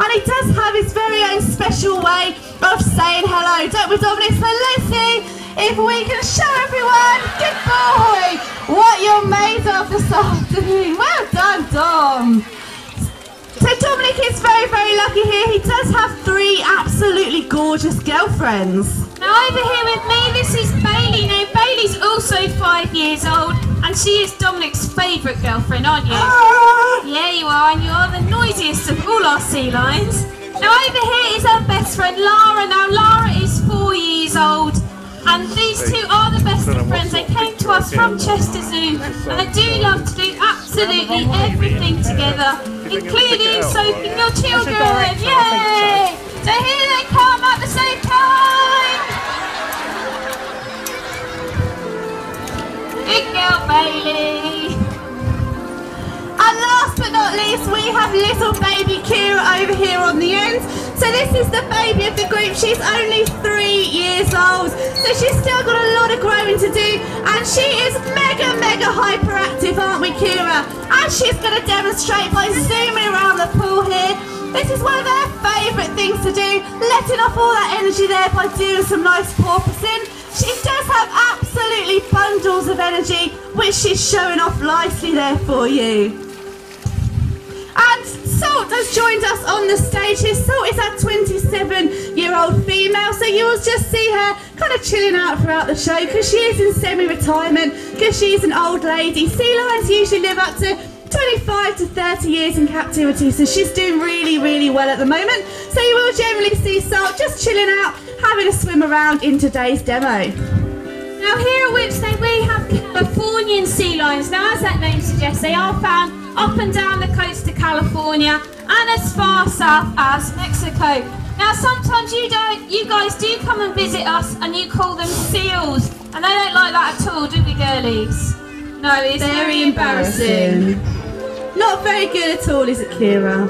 and he does have his very own special way of saying hello, don't we, Dominic? So let's see if we can show everyone, good boy, what you're made of this afternoon. Well done, Dom. So Dominic is very, very lucky here. He does have three absolutely gorgeous girlfriends. Now over here with me, this is Bailey. Now Bailey's also five years old, and she is Dominic's favourite girlfriend, aren't you? Ah! Yeah, and you're the noisiest of all our sea lions. Now over here is our best friend Lara. Now Lara is four years old, and these two are the best of friends. They came to us from Chester Zoo, and they do love to do absolutely everything together, including soaking your children. Yay! So here they come at the same time. Good girl, Bailey. Little baby Kira over here on the end. So this is the baby of the group. She's only three years old. So she's still got a lot of growing to do. And she is mega, mega hyperactive, aren't we, Kira? And she's going to demonstrate by zooming around the pool here. This is one of her favourite things to do, letting off all that energy there by doing some nice porpoising. She does have absolutely bundles of energy, which she's showing off nicely there for you. And Salt has joined us on the stage here. Salt is our 27 year old female, so you will just see her kind of chilling out throughout the show because she is in semi retirement, because she's an old lady. Sea lions usually live up to 25 to 30 years in captivity, so she's doing really, really well at the moment. So you will generally see Salt just chilling out, having a swim around in today's demo. Now here at Whipsnade we have Californian sea lions. Now as that name suggests, they are found up and down the coast of California and as far south as Mexico. Now sometimes you don't, you guys do come and visit us and you call them seals, and they don't like that at all, do we, girlies? No, it's very, embarrassing. Not very good at all, is it, Kira?